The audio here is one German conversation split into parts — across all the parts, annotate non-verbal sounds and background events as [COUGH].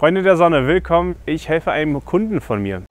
Freunde der Sonne, willkommen. Ich helfe einem Kunden von mir.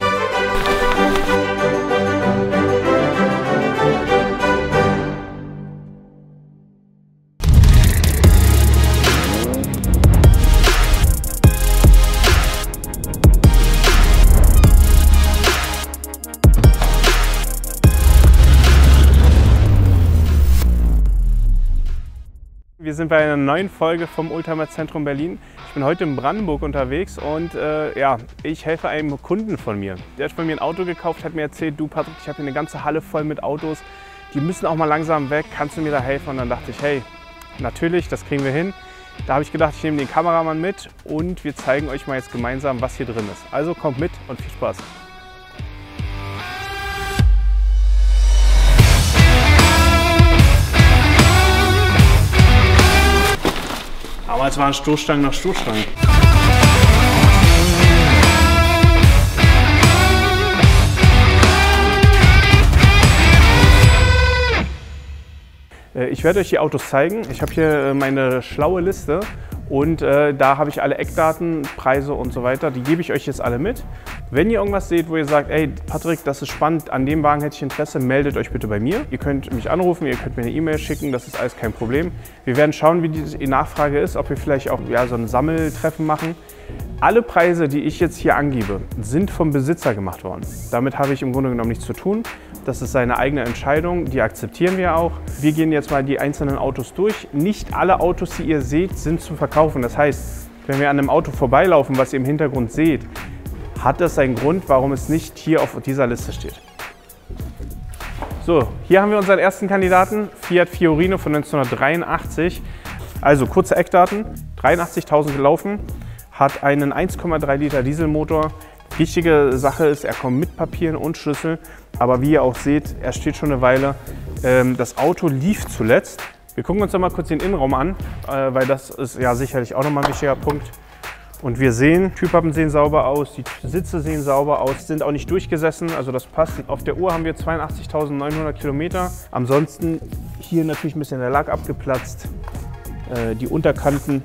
Wir sind bei einer neuen Folge vom Ultimate Zentrum Berlin. Ich bin heute in Brandenburg unterwegs und äh, ja, ich helfe einem Kunden von mir. Der hat von mir ein Auto gekauft, hat mir erzählt, du Patrick, ich habe hier eine ganze Halle voll mit Autos, die müssen auch mal langsam weg, kannst du mir da helfen? Und dann dachte ich, hey, natürlich, das kriegen wir hin. Da habe ich gedacht, ich nehme den Kameramann mit und wir zeigen euch mal jetzt gemeinsam, was hier drin ist. Also kommt mit und viel Spaß. Damals waren Stoßstangen nach Stoßstangen. Äh, ich werde euch die Autos zeigen. Ich habe hier äh, meine schlaue Liste und äh, da habe ich alle Eckdaten, Preise und so weiter. Die gebe ich euch jetzt alle mit. Wenn ihr irgendwas seht, wo ihr sagt, ey Patrick, das ist spannend, an dem Wagen hätte ich Interesse, meldet euch bitte bei mir. Ihr könnt mich anrufen, ihr könnt mir eine E-Mail schicken, das ist alles kein Problem. Wir werden schauen, wie die Nachfrage ist, ob wir vielleicht auch ja, so ein Sammeltreffen machen. Alle Preise, die ich jetzt hier angebe, sind vom Besitzer gemacht worden. Damit habe ich im Grunde genommen nichts zu tun. Das ist seine eigene Entscheidung, die akzeptieren wir auch. Wir gehen jetzt mal die einzelnen Autos durch. Nicht alle Autos, die ihr seht, sind zu verkaufen. Das heißt, wenn wir an einem Auto vorbeilaufen, was ihr im Hintergrund seht, hat das einen Grund, warum es nicht hier auf dieser Liste steht. So, hier haben wir unseren ersten Kandidaten, Fiat Fiorino von 1983. Also kurze Eckdaten, 83.000 gelaufen, hat einen 1,3 Liter Dieselmotor. Wichtige Sache ist, er kommt mit Papieren und Schlüssel, aber wie ihr auch seht, er steht schon eine Weile. Ähm, das Auto lief zuletzt. Wir gucken uns mal kurz den Innenraum an, äh, weil das ist ja sicherlich auch nochmal ein wichtiger Punkt. Und wir sehen, Typappen sehen sauber aus, die Sitze sehen sauber aus, sind auch nicht durchgesessen, also das passt. Auf der Uhr haben wir 82.900 Kilometer. Ansonsten hier natürlich ein bisschen der Lack abgeplatzt. Äh, die Unterkanten,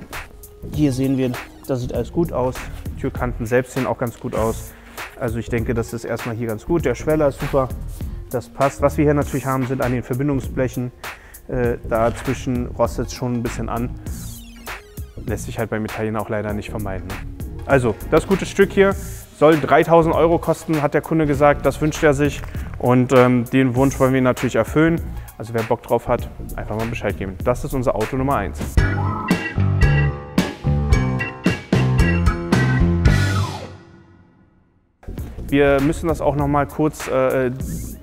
hier sehen wir, das sieht alles gut aus. Türkanten selbst sehen auch ganz gut aus. Also ich denke, das ist erstmal hier ganz gut. Der Schweller ist super, das passt. Was wir hier natürlich haben, sind an den Verbindungsblechen. Äh, dazwischen rostet es schon ein bisschen an lässt sich halt beim Italiener auch leider nicht vermeiden. Also, das gute Stück hier soll 3000 Euro kosten, hat der Kunde gesagt. Das wünscht er sich und ähm, den Wunsch wollen wir natürlich erfüllen. Also wer Bock drauf hat, einfach mal Bescheid geben. Das ist unser Auto Nummer 1. Wir müssen das auch noch mal kurz äh,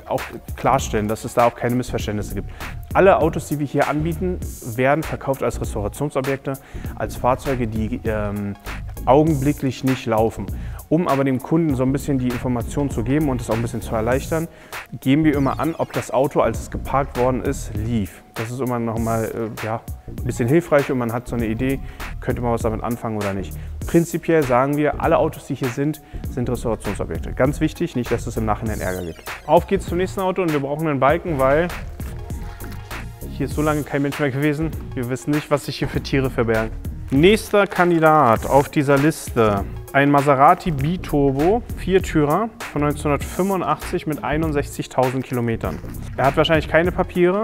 auch klarstellen, dass es da auch keine Missverständnisse gibt. Alle Autos, die wir hier anbieten, werden verkauft als Restaurationsobjekte, als Fahrzeuge, die ähm, augenblicklich nicht laufen. Um aber dem Kunden so ein bisschen die Information zu geben und es auch ein bisschen zu erleichtern, geben wir immer an, ob das Auto, als es geparkt worden ist, lief. Das ist immer noch mal äh, ja, ein bisschen hilfreich und man hat so eine Idee, könnte man was damit anfangen oder nicht. Prinzipiell sagen wir, alle Autos, die hier sind, sind Restaurationsobjekte. Ganz wichtig, nicht, dass es im Nachhinein Ärger gibt. Auf geht's zum nächsten Auto und wir brauchen einen Balken, weil hier ist so lange kein Mensch mehr gewesen. Wir wissen nicht, was sich hier für Tiere verbergen. Nächster Kandidat auf dieser Liste. Ein Maserati Biturbo, Viertürer von 1985 mit 61.000 Kilometern. Er hat wahrscheinlich keine Papiere.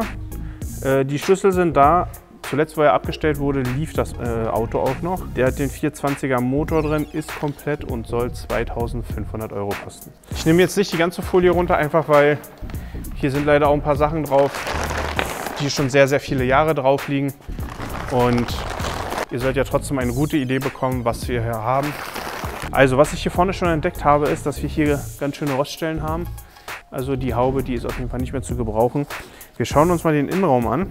Äh, die Schlüssel sind da. Zuletzt, wo er abgestellt wurde, lief das äh, Auto auch noch. Der hat den 420er Motor drin, ist komplett und soll 2500 Euro kosten. Ich nehme jetzt nicht die ganze Folie runter, einfach weil hier sind leider auch ein paar Sachen drauf, die schon sehr, sehr viele Jahre drauf liegen. Und ihr sollt ja trotzdem eine gute Idee bekommen, was wir hier haben. Also was ich hier vorne schon entdeckt habe, ist, dass wir hier ganz schöne Roststellen haben. Also die Haube, die ist auf jeden Fall nicht mehr zu gebrauchen. Wir schauen uns mal den Innenraum an.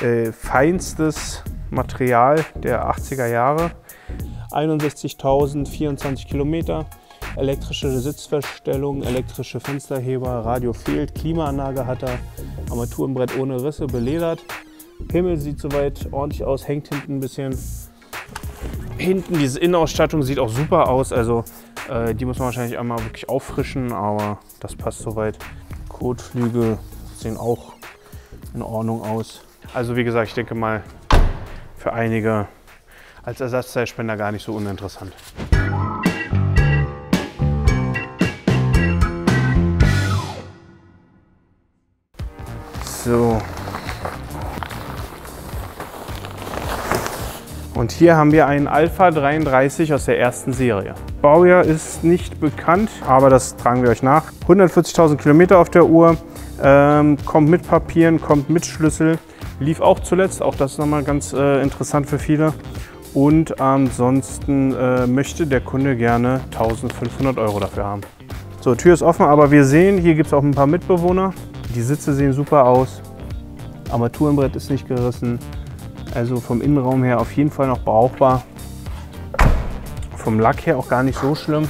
Äh, feinstes Material der 80er Jahre. 61.024 Kilometer. Elektrische Sitzverstellung, elektrische Fensterheber, Radio fehlt, Klimaanlage hat er, Armaturenbrett ohne Risse, beledert. Himmel sieht soweit ordentlich aus, hängt hinten ein bisschen Hinten diese Innenausstattung sieht auch super aus. Also äh, die muss man wahrscheinlich einmal wirklich auffrischen, aber das passt soweit. Kotflügel sehen auch in Ordnung aus. Also wie gesagt, ich denke mal für einige als Ersatzteilspender gar nicht so uninteressant. So. Und hier haben wir einen Alpha 33 aus der ersten Serie. Baujahr ist nicht bekannt, aber das tragen wir euch nach. 140.000 Kilometer auf der Uhr, ähm, kommt mit Papieren, kommt mit Schlüssel. Lief auch zuletzt, auch das ist nochmal ganz äh, interessant für viele. Und ansonsten äh, möchte der Kunde gerne 1500 Euro dafür haben. So, Tür ist offen, aber wir sehen, hier gibt es auch ein paar Mitbewohner. Die Sitze sehen super aus. Armaturenbrett ist nicht gerissen. Also vom Innenraum her auf jeden Fall noch brauchbar. Vom Lack her auch gar nicht so schlimm.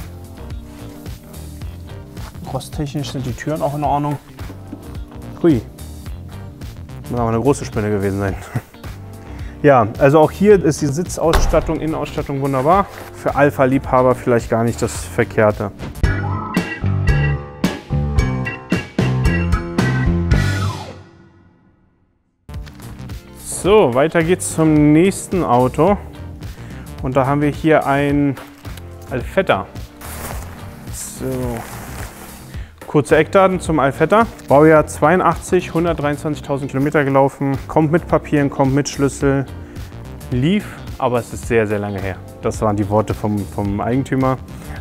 Rosttechnisch sind die Türen auch in Ordnung. Hui, muss aber eine große Spinne gewesen sein. [LAUGHS] Ja, also auch hier ist die Sitzausstattung, Innenausstattung wunderbar. Für Alpha-Liebhaber vielleicht gar nicht das Verkehrte. So, weiter geht's zum nächsten Auto. Und da haben wir hier ein Alfetta. So. Kurze Eckdaten zum Alfetta. Baujahr 82, 123.000 Kilometer gelaufen. Kommt mit Papieren, kommt mit Schlüssel. Lief, aber es ist sehr, sehr lange her. Das waren die Worte vom, vom Eigentümer.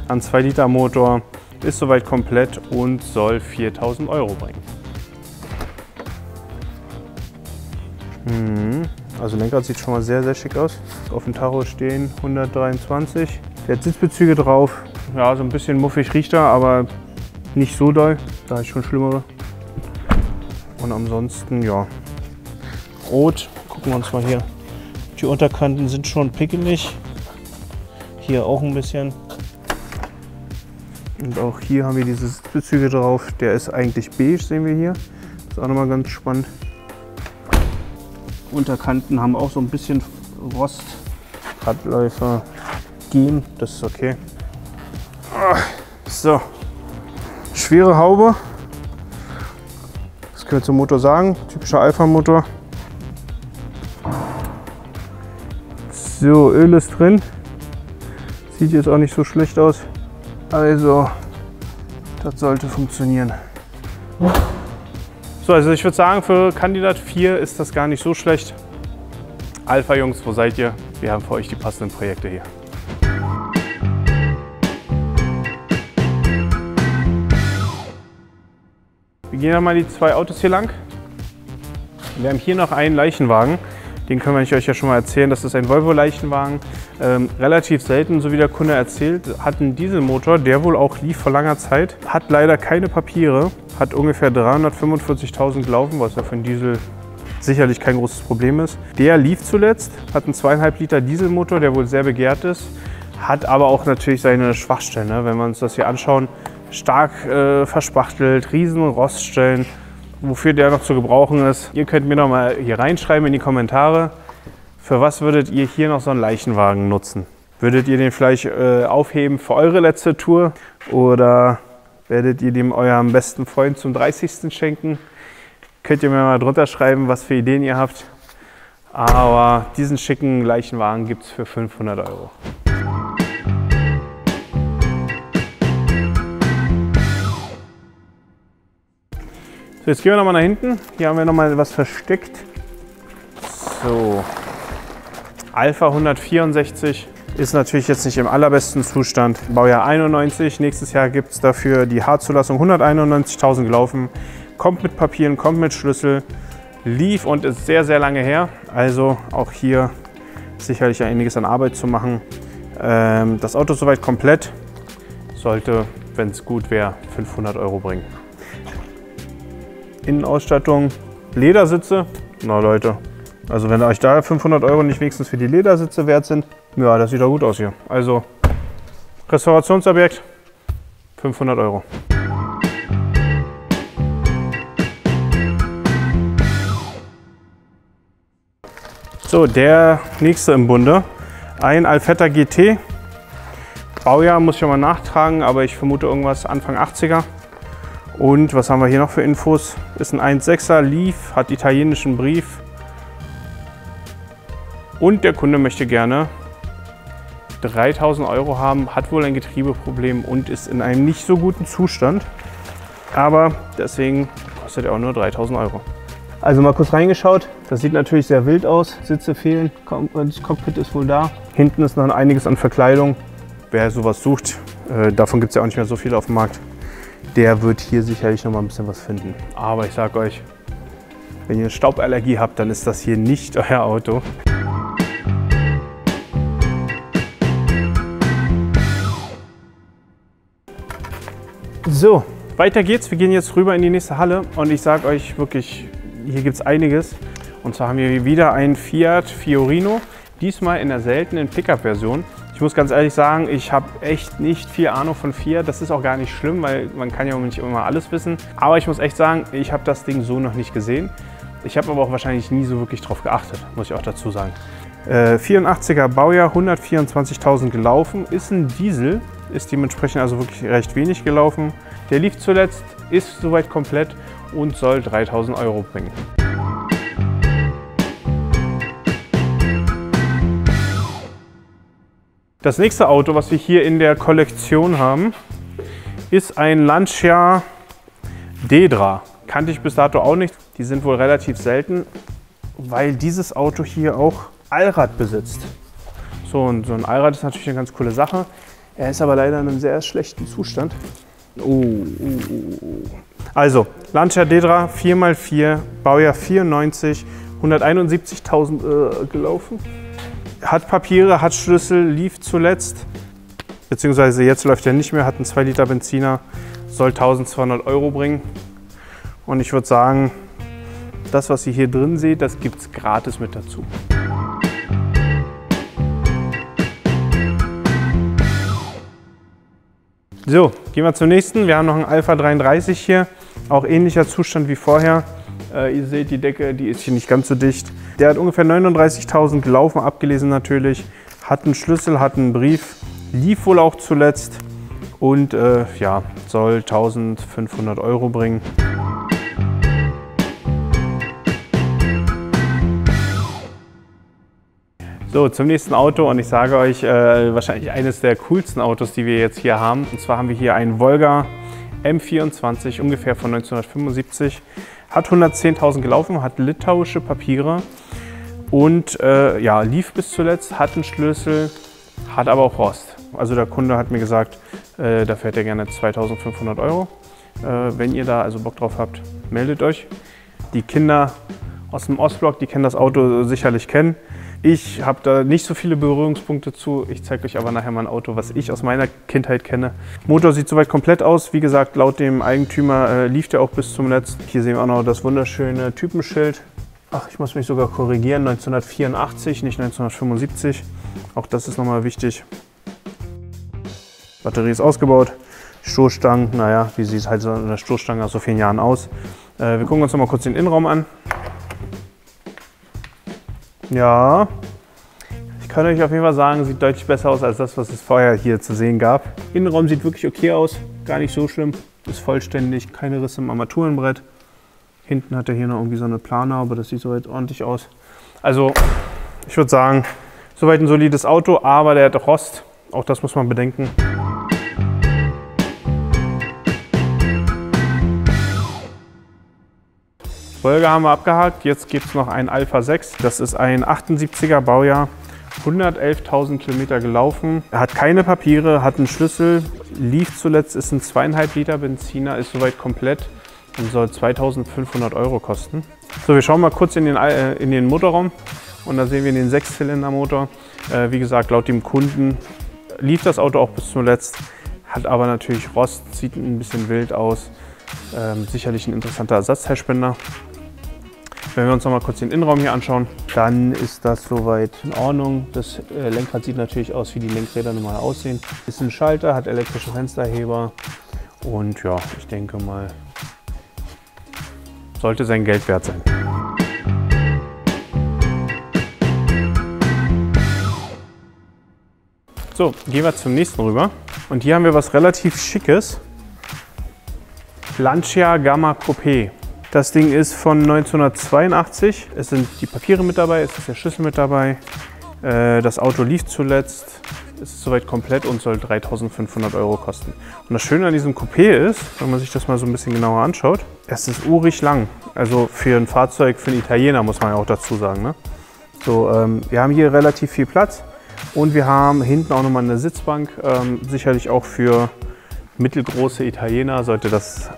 Ein 2 Liter Motor, ist soweit komplett und soll 4.000 Euro bringen. Mhm. Also Lenkrad sieht schon mal sehr, sehr schick aus. Auf dem Tacho stehen 123. Der hat Sitzbezüge drauf. Ja, so ein bisschen muffig riecht er, aber nicht so doll. Da ist schon schlimmere. Und ansonsten, ja, rot. Gucken wir uns mal hier. Die Unterkanten sind schon pickelig. Hier auch ein bisschen. Und auch hier haben wir diese Sitzbezüge drauf. Der ist eigentlich beige, sehen wir hier. Ist auch nochmal ganz spannend. Unterkanten haben auch so ein bisschen Rost. Radläufer gehen, das ist okay. So, schwere Haube. Das können wir zum Motor sagen. Typischer Alpha-Motor. So, Öl ist drin. Sieht jetzt auch nicht so schlecht aus. Also, das sollte funktionieren. So, also ich würde sagen, für Kandidat 4 ist das gar nicht so schlecht. Alpha-Jungs, wo seid ihr? Wir haben für euch die passenden Projekte hier. Gehen nochmal die zwei Autos hier lang. Wir haben hier noch einen Leichenwagen. Den können wir euch ja schon mal erzählen. Das ist ein Volvo-Leichenwagen. Ähm, relativ selten, so wie der Kunde erzählt, hat einen Dieselmotor, der wohl auch lief vor langer Zeit. Hat leider keine Papiere, hat ungefähr 345.000 gelaufen, was ja für einen Diesel sicherlich kein großes Problem ist. Der lief zuletzt, hat einen 2,5 Liter Dieselmotor, der wohl sehr begehrt ist. Hat aber auch natürlich seine Schwachstellen. Ne? Wenn wir uns das hier anschauen, stark äh, verspachtelt, riesen Roststellen wofür der noch zu gebrauchen ist. Ihr könnt mir noch mal hier reinschreiben in die Kommentare, für was würdet ihr hier noch so einen Leichenwagen nutzen? Würdet ihr den vielleicht äh, aufheben für eure letzte Tour oder werdet ihr dem eurem besten Freund zum 30. schenken? Könnt ihr mir mal drunter schreiben, was für Ideen ihr habt. Aber diesen schicken Leichenwagen gibt es für 500 Euro. So, jetzt gehen wir nochmal nach hinten. Hier haben wir nochmal was versteckt. So, Alpha 164 ist natürlich jetzt nicht im allerbesten Zustand. Baujahr 91. Nächstes Jahr gibt es dafür die Haarzulassung 191.000 gelaufen. Kommt mit Papieren, kommt mit Schlüssel. Lief und ist sehr, sehr lange her. Also auch hier sicherlich einiges an Arbeit zu machen. Ähm, das Auto ist soweit komplett. Sollte, wenn es gut wäre, 500 Euro bringen. Innenausstattung, Ledersitze. Na Leute, also wenn euch da 500 Euro nicht wenigstens für die Ledersitze wert sind, ja, das sieht doch gut aus hier. Also Restaurationsobjekt, 500 Euro. So, der nächste im Bunde, ein Alfetta GT. Baujahr muss ich mal nachtragen, aber ich vermute irgendwas Anfang 80er. Und was haben wir hier noch für Infos? Ist ein 1.6er Leaf, hat italienischen Brief. Und der Kunde möchte gerne 3000 Euro haben, hat wohl ein Getriebeproblem und ist in einem nicht so guten Zustand. Aber deswegen kostet er auch nur 3000 Euro. Also mal kurz reingeschaut. Das sieht natürlich sehr wild aus. Sitze fehlen, das Cockpit ist wohl da. Hinten ist noch einiges an Verkleidung. Wer sowas sucht, äh, davon gibt es ja auch nicht mehr so viel auf dem Markt. Der wird hier sicherlich noch mal ein bisschen was finden. Aber ich sag euch, wenn ihr eine Stauballergie habt, dann ist das hier nicht euer Auto. So, weiter geht's. Wir gehen jetzt rüber in die nächste Halle und ich sage euch wirklich, hier gibt es einiges. Und zwar haben wir wieder einen Fiat Fiorino, diesmal in der seltenen Pickup-Version. Ich muss ganz ehrlich sagen, ich habe echt nicht viel Ahnung von Fiat. Das ist auch gar nicht schlimm, weil man kann ja nicht immer alles wissen. Aber ich muss echt sagen, ich habe das Ding so noch nicht gesehen. Ich habe aber auch wahrscheinlich nie so wirklich drauf geachtet, muss ich auch dazu sagen. Äh, 84er Baujahr, 124.000 gelaufen, ist ein Diesel, ist dementsprechend also wirklich recht wenig gelaufen. Der lief zuletzt, ist soweit komplett und soll 3.000 Euro bringen. Das nächste Auto, was wir hier in der Kollektion haben, ist ein Lancia Dedra. Kannte ich bis dato auch nicht. Die sind wohl relativ selten, weil dieses Auto hier auch Allrad besitzt. So, und so ein Allrad ist natürlich eine ganz coole Sache. Er ist aber leider in einem sehr schlechten Zustand. Oh, oh, oh, oh. Also, Lancia Dedra 4x4, Baujahr 94, 171.000 äh, gelaufen hat Papiere, hat Schlüssel, lief zuletzt, beziehungsweise jetzt läuft er nicht mehr, hat einen 2 Liter Benziner, soll 1200 Euro bringen. Und ich würde sagen, das, was ihr hier drin seht, das gibt es gratis mit dazu. So, gehen wir zum nächsten. Wir haben noch einen Alpha 33 hier, auch ähnlicher Zustand wie vorher. Äh, ihr seht, die Decke, die ist hier nicht ganz so dicht. Der hat ungefähr 39.000 gelaufen, abgelesen natürlich. Hat einen Schlüssel, hat einen Brief, lief wohl auch zuletzt und äh, ja, soll 1500 Euro bringen. So, zum nächsten Auto und ich sage euch, äh, wahrscheinlich eines der coolsten Autos, die wir jetzt hier haben. Und zwar haben wir hier einen Volga M24, ungefähr von 1975. Hat 110.000 gelaufen, hat litauische Papiere und äh, ja, lief bis zuletzt, hat einen Schlüssel, hat aber auch Rost. Also der Kunde hat mir gesagt, äh, da fährt er gerne 2500 Euro. Äh, wenn ihr da also Bock drauf habt, meldet euch. Die Kinder aus dem Ostblock, die kennen das Auto sicherlich kennen. Ich habe da nicht so viele Berührungspunkte zu. Ich zeige euch aber nachher mal ein Auto, was ich aus meiner Kindheit kenne. Motor sieht soweit komplett aus. Wie gesagt, laut dem Eigentümer äh, lief der auch bis zum Netz. Hier sehen wir auch noch das wunderschöne Typenschild. Ach, ich muss mich sogar korrigieren. 1984, nicht 1975. Auch das ist nochmal wichtig. Batterie ist ausgebaut. Stoßstangen, naja, wie sieht es halt so in der Stoßstange nach so vielen Jahren aus. Äh, wir gucken uns noch mal kurz den Innenraum an. Ja, ich kann euch auf jeden Fall sagen, sieht deutlich besser aus als das, was es vorher hier zu sehen gab. Innenraum sieht wirklich okay aus, gar nicht so schlimm. Ist vollständig, keine Risse im Armaturenbrett. Hinten hat er hier noch irgendwie so eine Plana, aber das sieht soweit ordentlich aus. Also, ich würde sagen, soweit ein solides Auto, aber der hat Rost. Auch das muss man bedenken. Folge haben wir abgehakt. Jetzt gibt es noch ein Alpha 6. Das ist ein 78er Baujahr. 111.000 Kilometer gelaufen. Er hat keine Papiere, hat einen Schlüssel, lief zuletzt, ist ein 2,5 Liter Benziner, ist soweit komplett und soll 2500 Euro kosten. So, wir schauen mal kurz in den, äh, in den Motorraum und da sehen wir den Sechszylindermotor. Äh, wie gesagt, laut dem Kunden lief das Auto auch bis zuletzt, hat aber natürlich Rost, sieht ein bisschen wild aus. Ähm, sicherlich ein interessanter Ersatzteilspender. Wenn wir uns noch mal kurz den Innenraum hier anschauen, dann ist das soweit in Ordnung. Das äh, Lenkrad sieht natürlich aus, wie die Lenkräder normal aussehen. Ist ein Schalter, hat elektrische Fensterheber und ja, ich denke mal, sollte sein Geld wert sein. So, gehen wir zum nächsten rüber. Und hier haben wir was relativ Schickes. Lancia Gamma Coupé. Das Ding ist von 1982. Es sind die Papiere mit dabei, es ist der Schlüssel mit dabei. Äh, das Auto lief zuletzt Es ist soweit komplett und soll 3500 Euro kosten. Und das Schöne an diesem Coupé ist, wenn man sich das mal so ein bisschen genauer anschaut, es ist urig lang. Also für ein Fahrzeug, für einen Italiener muss man ja auch dazu sagen. Ne? So, ähm, wir haben hier relativ viel Platz und wir haben hinten auch nochmal eine Sitzbank. Ähm, sicherlich auch für mittelgroße Italiener sollte das,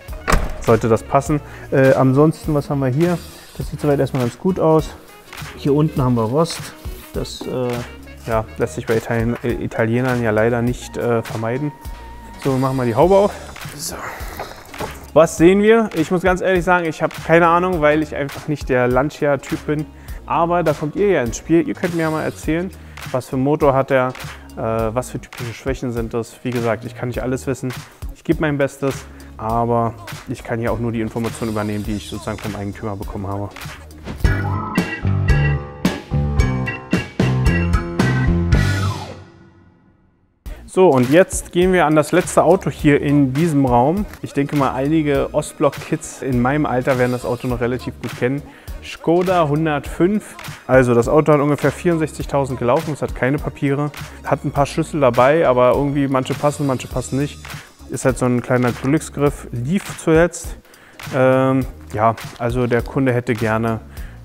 sollte das passen. Äh, ansonsten, was haben wir hier? Das sieht soweit erstmal ganz gut aus. Hier unten haben wir Rost. Das äh, ja, lässt sich bei Italien, äh, Italienern ja leider nicht äh, vermeiden. So, machen wir die Haube auf. So. Was sehen wir? Ich muss ganz ehrlich sagen, ich habe keine Ahnung, weil ich einfach nicht der Lancia-Typ bin. Aber da kommt ihr ja ins Spiel. Ihr könnt mir ja mal erzählen, was für einen Motor hat er, äh, was für typische Schwächen sind das. Wie gesagt, ich kann nicht alles wissen. Ich gebe mein Bestes, aber ich kann hier auch nur die Informationen übernehmen, die ich sozusagen vom Eigentümer bekommen habe. So, und jetzt gehen wir an das letzte Auto hier in diesem Raum. Ich denke mal, einige Ostblock-Kids in meinem Alter werden das Auto noch relativ gut kennen. Skoda 105. Also das Auto hat ungefähr 64.000 gelaufen, es hat keine Papiere. Hat ein paar Schlüssel dabei, aber irgendwie manche passen, manche passen nicht. Ist halt so ein kleiner Glücksgriff. Lief zuletzt. Ähm, ja, also der Kunde hätte gerne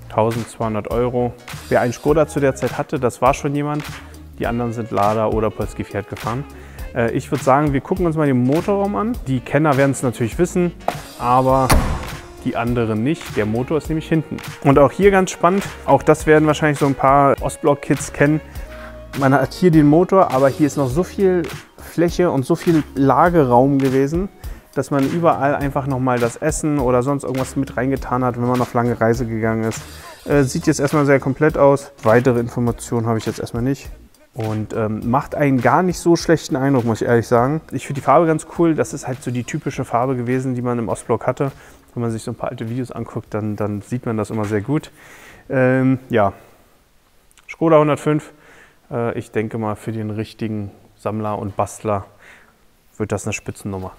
1200 Euro. Wer einen Skoda zu der Zeit hatte, das war schon jemand. Die anderen sind Lada oder Polski Fiat gefahren. Äh, ich würde sagen, wir gucken uns mal den Motorraum an. Die Kenner werden es natürlich wissen, aber die anderen nicht. Der Motor ist nämlich hinten. Und auch hier ganz spannend, auch das werden wahrscheinlich so ein paar Ostblock-Kids kennen. Man hat hier den Motor, aber hier ist noch so viel Fläche und so viel Lageraum gewesen, dass man überall einfach nochmal das Essen oder sonst irgendwas mit reingetan hat, wenn man auf lange Reise gegangen ist. Äh, sieht jetzt erstmal sehr komplett aus. Weitere Informationen habe ich jetzt erstmal nicht. Und ähm, macht einen gar nicht so schlechten Eindruck, muss ich ehrlich sagen. Ich finde die Farbe ganz cool. Das ist halt so die typische Farbe gewesen, die man im Ostblock hatte. Wenn man sich so ein paar alte Videos anguckt, dann, dann sieht man das immer sehr gut. Ähm, ja, Skoda 105. Äh, ich denke mal, für den richtigen Sammler und Bastler wird das eine Spitzennummer.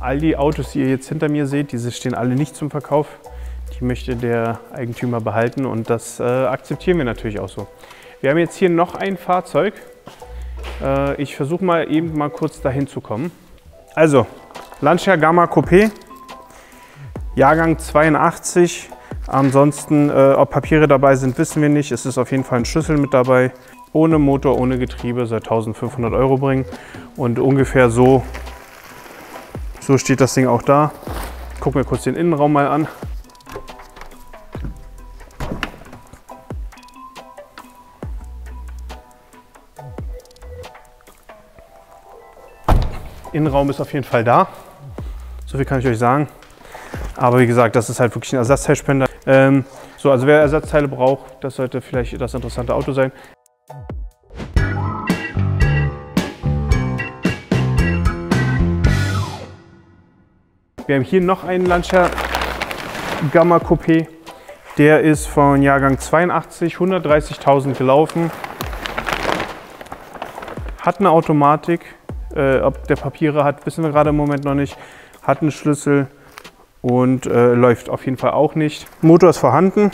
All die Autos, die ihr jetzt hinter mir seht, diese stehen alle nicht zum Verkauf. Die möchte der Eigentümer behalten und das äh, akzeptieren wir natürlich auch so. Wir haben jetzt hier noch ein Fahrzeug. Äh, ich versuche mal eben mal kurz dahin zu kommen. Also, Lancia Gamma Coupé, Jahrgang 82. Ansonsten, äh, ob Papiere dabei sind, wissen wir nicht. Es ist auf jeden Fall ein Schlüssel mit dabei. Ohne Motor, ohne Getriebe, soll 1500 Euro bringen. Und ungefähr so, so steht das Ding auch da. Gucken wir kurz den Innenraum mal an. Innenraum ist auf jeden Fall da. So viel kann ich euch sagen. Aber wie gesagt, das ist halt wirklich ein Ersatzteilspender. Ähm, so, also wer Ersatzteile braucht, das sollte vielleicht das interessante Auto sein. Wir haben hier noch einen Lancia Gamma Coupé. Der ist von Jahrgang 82, 130.000 gelaufen. Hat eine Automatik, äh, ob der Papiere hat, wissen wir gerade im Moment noch nicht. Hat einen Schlüssel und äh, läuft auf jeden Fall auch nicht. Motor ist vorhanden.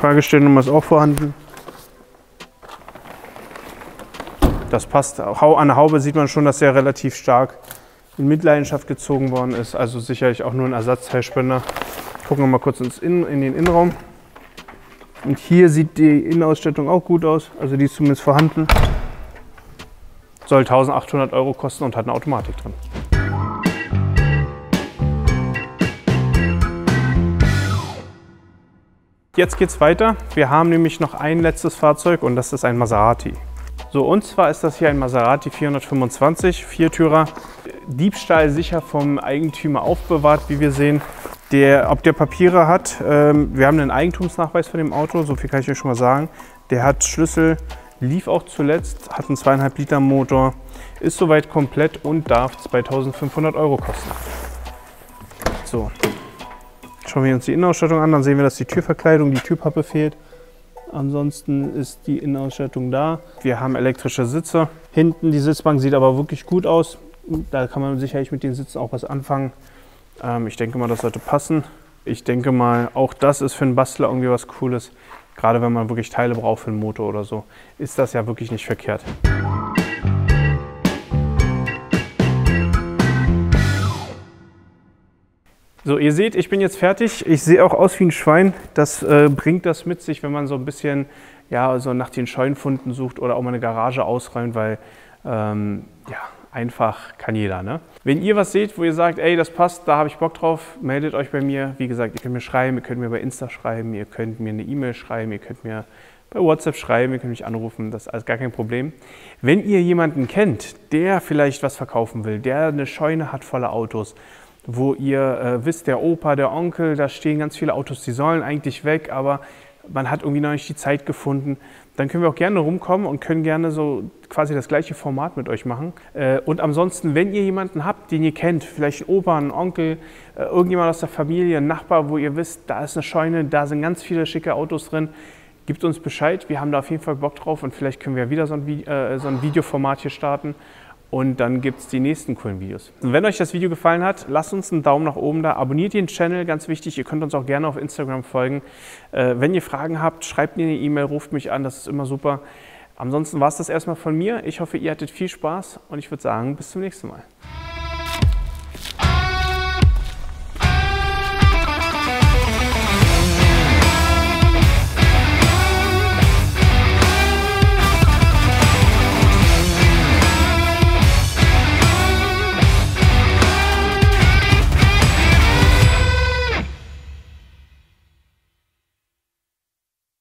Fahrgestellnummer ist auch vorhanden. Das passt. An der Haube sieht man schon, dass er relativ stark in Mitleidenschaft gezogen worden ist. Also sicherlich auch nur ein Ersatzteilspender. Gucken wir mal kurz ins in, in den Innenraum. Und hier sieht die Innenausstattung auch gut aus. Also die ist zumindest vorhanden. Soll 1800 Euro kosten und hat eine Automatik drin. Jetzt geht es weiter. Wir haben nämlich noch ein letztes Fahrzeug und das ist ein Maserati. So, und zwar ist das hier ein Maserati 425, Viertürer, diebstahlsicher vom Eigentümer aufbewahrt, wie wir sehen. Der, ob der Papiere hat, ähm, wir haben einen Eigentumsnachweis von dem Auto, so viel kann ich euch schon mal sagen. Der hat Schlüssel, Lief auch zuletzt, hat einen 2,5 Liter Motor, ist soweit komplett und darf 2500 Euro kosten. So, schauen wir uns die Innenausstattung an, dann sehen wir, dass die Türverkleidung, die Türpappe fehlt. Ansonsten ist die Innenausstattung da. Wir haben elektrische Sitze. Hinten die Sitzbank sieht aber wirklich gut aus. Da kann man sicherlich mit den Sitzen auch was anfangen. Ähm, ich denke mal, das sollte passen. Ich denke mal, auch das ist für einen Bastler irgendwie was Cooles. Gerade wenn man wirklich Teile braucht für einen Motor oder so, ist das ja wirklich nicht verkehrt. So, ihr seht, ich bin jetzt fertig. Ich sehe auch aus wie ein Schwein. Das äh, bringt das mit sich, wenn man so ein bisschen ja, so nach den Scheunfunden sucht oder auch mal eine Garage ausräumt, weil ähm, ja, einfach kann jeder. Ne? Wenn ihr was seht, wo ihr sagt, ey, das passt, da habe ich Bock drauf, meldet euch bei mir. Wie gesagt, ihr könnt mir schreiben, ihr könnt mir bei Insta schreiben, ihr könnt mir eine E-Mail schreiben, ihr könnt mir bei WhatsApp schreiben, ihr könnt mich anrufen, das ist alles gar kein Problem. Wenn ihr jemanden kennt, der vielleicht was verkaufen will, der eine Scheune hat voller Autos, wo ihr äh, wisst, der Opa, der Onkel, da stehen ganz viele Autos, die sollen eigentlich weg, aber man hat irgendwie noch nicht die Zeit gefunden, dann können wir auch gerne rumkommen und können gerne so quasi das gleiche Format mit euch machen. Äh, und ansonsten, wenn ihr jemanden habt, den ihr kennt, vielleicht ein Opa, ein Onkel, äh, irgendjemand aus der Familie, ein Nachbar, wo ihr wisst, da ist eine Scheune, da sind ganz viele schicke Autos drin, gebt uns Bescheid. Wir haben da auf jeden Fall Bock drauf und vielleicht können wir wieder so ein, äh, so ein Videoformat hier starten und dann gibt es die nächsten coolen Videos. Und wenn euch das Video gefallen hat, lasst uns einen Daumen nach oben da, abonniert den Channel, ganz wichtig, ihr könnt uns auch gerne auf Instagram folgen. Äh, wenn ihr Fragen habt, schreibt mir eine E-Mail, ruft mich an, das ist immer super. Ansonsten war es das erstmal von mir. Ich hoffe, ihr hattet viel Spaß und ich würde sagen, bis zum nächsten Mal.